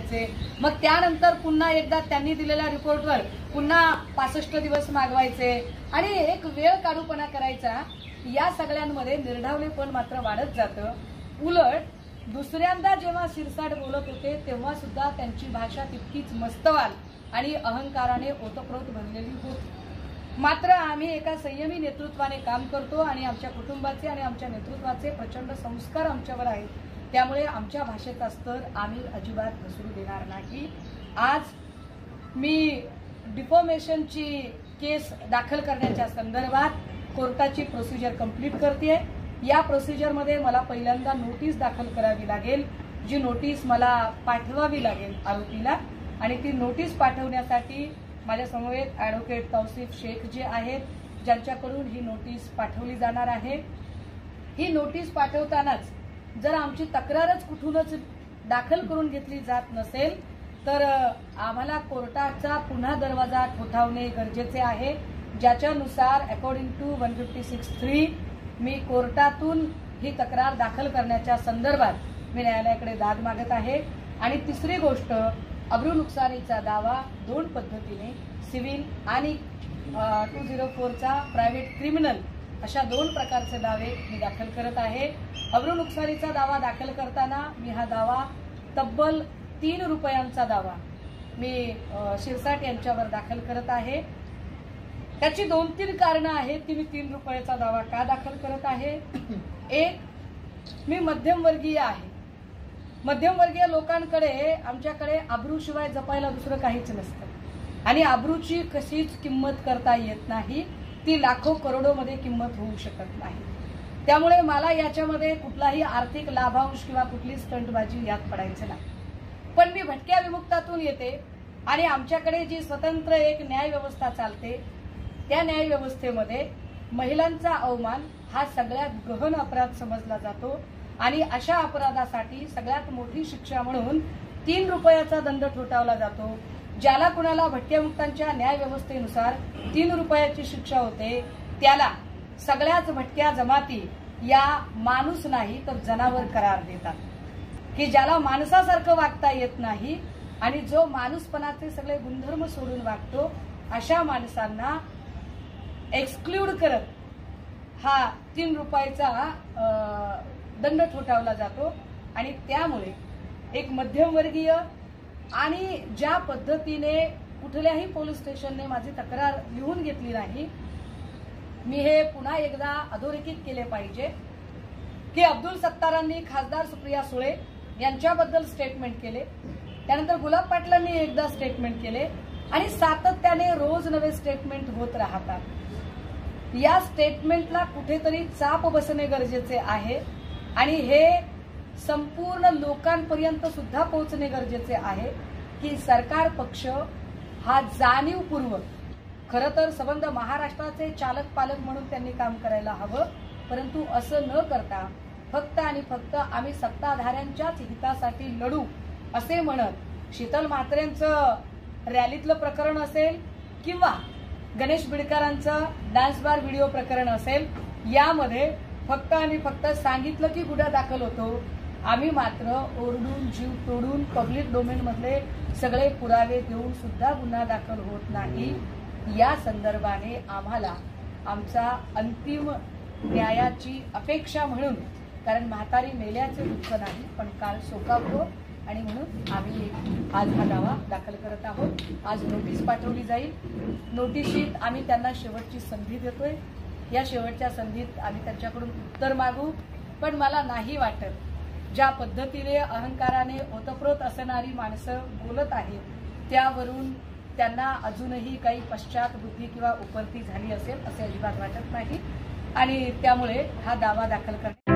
करायचे. मग त्यानंतर पुन्हा एकदा त्यांनी दिलेल्या रिपोर्टवर पुन्हा पासष्ट दिवस मागवायचे. आणि एक वेळ काढूपणा करायचा या सगळ्यांमध्ये निर्ढावलेपण मात्र वाढत जातं. उलट दुसऱ्यांदा जेव्हा शिरसाट बोलत होते तेव्हा सुद्धा त्यांची भाषा तितकीच मस्तवाल आणि अहंकाराने ओतप्रोत भरलेली होती. मात्र आम्ही एका संयमी नेतृत्वाने काम करतो आणि आमच्या कुटुंबाचे आणि आमच्या नेतृत्वाचे प्रचंड संस्कार आमच्यावर आहेत. त्यामुळे आमच्या भाषेचा स्तर आम्ही अजिबात घसरू देणार नाही. आज मी डिफॉर्मेशनची केस दाखल करण्याच्या संदर्भात कोर्टाची प्रोसिजर कंप्लीट करते या प्रोसिजरमध्ये मला पहिल्यांदा नोटीस दाखल करावी लागेल जी नोटीस मला पाठवावी लागेल आरोपीला. आणि ती नोटीस पाठवण्यासाठी माझ्या समवेत ॲडव्होकेट तौसिफ शेख जे आहेत ज्यांच्याकडून ही नोटीस पाठवली जाणार आहे. ही नोटीस पाठवतानाच जर आमची तक्रारच कुठूनच दाखल करून घेतली जात नसेल तर आम्हाला कोर्टाचा पुन्हा दरवाजा ठोठावणे गरजेचे आहे. ज्याच्यानुसार according to one fifty six three मी कोर्टातून ही तक्रार दाखल करण्याच्या संदर्भात मी न्यायालयाकडे दाद मागत आहे. आणि तिसरी गोष्ट अब्रू नुकसानीचा दावा दोन पद्धतीने सिव्हिल आणि टू झिरो फोरचा प्रायव्हेट क्रिमिनल अशा दोन प्रकारचे दावे मी दाखल करत आहे. अब्रू नुकसानीचा दावा दाखल करताना मी हा दावा तब्बल तीन रुपयांचा दावा मी शिरसाट यांच्यावर दाखल करत आहे. त्याची दोन तीन कारणं आहेत की मी तीन रुपयाचा दावा का दाखल करत आहे. एक मी मध्यमवर्गीय आहे. मध्यमवर्गीय लोकांकडे आमच्याकडे आब्रूशिवाय जपायला दुसरं काहीच नसतं. आणि आब्रूची कशीच किंमत करता येत नाही. ती लाखो करोडोमध्ये किंमत होऊ शकत नाही. त्यामुळे मला याच्यामध्ये कुठलाही आर्थिक लाभांश किंवा कुठली स्टंटबाजी यात पडायचं नाही. पण मी भटक्या विमुक्तातून येते आणि आमच्याकडे जी स्वतंत्र एक न्यायव्यवस्था चालते त्या न्यायव्यवस्थेमध्ये महिलांचा अवमान हा सगळ्यात गहन अपराध समजला जातो आणि अशा अपराधासाठी सगळ्यात मोठी शिक्षा म्हणून तीन रुपयाचा दंड ठोठावला जातो ज्याला कुणाला भटक्यामुक्तांच्या न्यायव्यवस्थेनुसार तीन रुपयाची शिक्षा होते त्याला सगळ्याच भटक्या जमाती या माणूस नाही तर जनावर करार देतात. की ज्याला माणसासारखं वागता येत नाही आणि जो माणूसपणाचे सगळे गुणधर्म सोडून वागतो अशा माणसांना एक्सक्लूड करत हा तीन रुपयाचा दंड ठोठावला जातो. आणि त्यामुळे एक मध्यमवर्गीय आणि ज्या पद्धतीने कुठल्याही पोलीस स्टेशनने माझी तक्रार लिहून घेतली नाही मी हे पुन्हा एकदा अधोरेखित केले पाहिजे की अब्दुल सत्तारांनी खासदार सुप्रिया सुळे यांच्याबद्दल स्टेटमेंट केले. त्यानंतर गुलाब पाटलांनी एकदा स्टेटमेंट केले आणि सातत्याने रोज नवे स्टेटमेंट होत राहतात. या स्टेटमेंटला कुठेतरी चाप बसणे गरजेचे आहे आणि हे संपूर्ण लोकांपर्यंत सुद्धा पोहोचणे गरजेचे आहे की सरकार पक्ष हा जाणीवपूर्वक खर तर संबंध महाराष्ट्राचे चालक पालक म्हणून त्यांनी काम करायला हवं परंतु असं न करता फक्त आणि फक्त आम्ही सत्ताधाऱ्यांच्याच हितासाठी लढू असे म्हणत शीतल म्हात्रेंचं रॅलीतलं प्रकरण असेल किंवा गणेश बिडकरांचं डान्स बार व्हिडिओ प्रकरण असेल यामध्ये फक्त आणि फक्त सांगितलं की गुन्हा दाखल होतो. आम्ही मात्र ओरडून जीव तोडून पब्लिक डोमेनमधले सगळे पुरावे देऊन सुद्धा गुन्हा दाखल होत नाही. या संदर्भाने आम्हाला आमचा अंतिम न्यायाची अपेक्षा म्हणून कारण म्हातारी मेल्याचे दुःख नाही पण काल सोकावतो आणि म्हणून आम्ही आज हा दावा दाखल करत आहोत. आज नोटीस पाठवली जाईल. नोटिशीत आम्ही त्यांना शेवटची संधी देतोय. या शेवटच्या संधीत आम्ही त्यांच्याकडून उत्तर मागू. पण मला नाही वाटत ज्या पद्धतीने अहंकाराने ओतप्रोत असणारी माणसं बोलत आहेत त्यावरून त्यांना अजूनही काही पश्चात बुद्धी किंवा उपरती झाली असेल असे अजिबात वाटत नाही. आणि त्यामुळे हा दावा दाखल करण्यात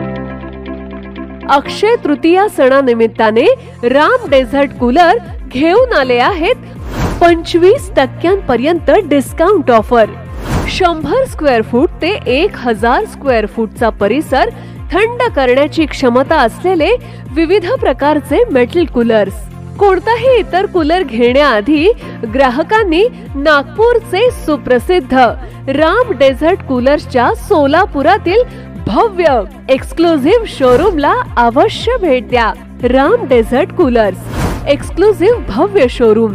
अक्षय तृतीया सणानिमित्ताने राम डेझर्ट कूलर घेऊन आले आहेत पंचवीस टक्क्यांपर्यंत डिस्काउंट ऑफर शंभर स्क्वेअर फूट ते एक हजार स्क्वेअर फूटचा परिसर थंड करण्याची क्षमता असलेले विविध प्रकारचे मेटल कूलर्स कोणताही इतर कूलर घेण्याआधी ग्राहकांनी नागपूरचे सुप्रसिद्ध राम डेझर्ट कूलर्सच्या सोलापुरातील भव्य एक्सक्लुझिव्ह शोरूमला अवश्य भेट द्या. राम डेझर्ट कूलर्स एक्सक्लुझिव्ह भव्य शोरूम.